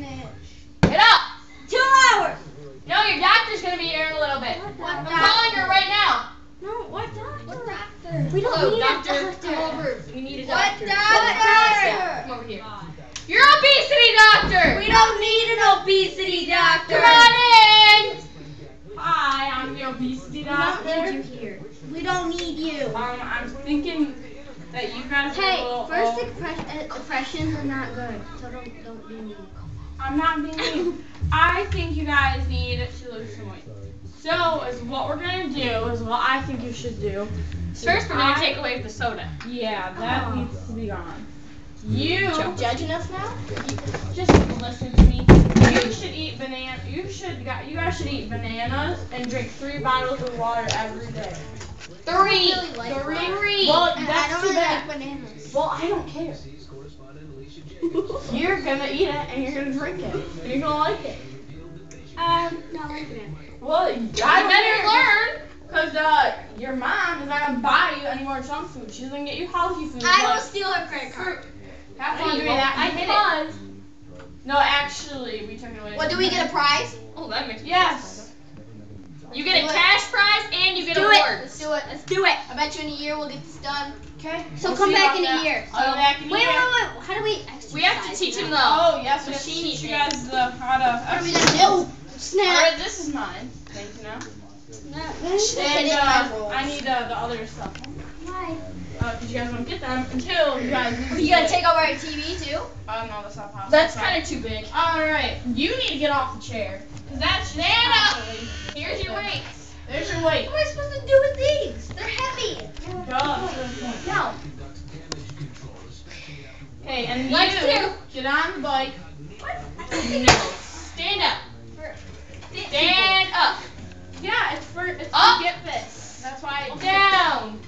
Get up! Two hours! No, your doctor's gonna be here in a little bit. What I'm doctor? calling her right now. No, what doctor? What doctor? We don't oh, need doctor, a doctor. Come over. We need a doctor. What doctor? Come over here. Your obesity doctor! We don't need an obesity doctor. Come on in! Hi, I'm the obesity doctor. We don't need you here. We don't need you. Um, I'm thinking that you guys Hey, first impressions uh, are not good, so don't, don't be mean. I'm not being mean. I think you guys need to lose some weight. So, is what we're gonna do is what I think you should do. First, we're gonna I- take away the soda. Yeah, that Oh. needs to be gone. You Judging us now? just listen to me. You should eat banana. You should. You guys should eat bananas and drink three bottles of water every day. Three. really like Three. Well, that's I don't too really bad. like bananas. Well, I don't care. You're gonna eat it and you're gonna drink it. And you're gonna like it. Um, not like bananas. Well, I better better learn. Because uh, your mom is not gonna buy you any more junk food. She's gonna get you healthy food. I will like steal her credit card. Have No, fun you doing won't. that. I hid it. No, actually, we took it away. What do we get a prize? Oh, that makes Yes. You get a Do it. cash prize and you get do awards. It. Let's do it. Let's do it. I bet you in a year we'll get this done. Okay. So We'll come back in a that. year. I'll back in a year. wait, wait. wait. How do we exercise? We have to teach him the. Oh yes, we have to teach you guys the how to. What are we gonna do? Snap. Alright, this is mine. Thank you now. And uh. I need uh, the other stuff. Why? Uh, cause you guys won't get them until you guys. Are you gonna take over our TV too? Oh no, that's not possible. That's kind of too big. All right, you need to get off the chair. Cause that's just Stand up. constantly- Here's your weights. There's your weight. Okay, and you too. get on the bike. What? No. Stand up. Stand up. Yeah, it's for it's Up. to get this. That's why. Down.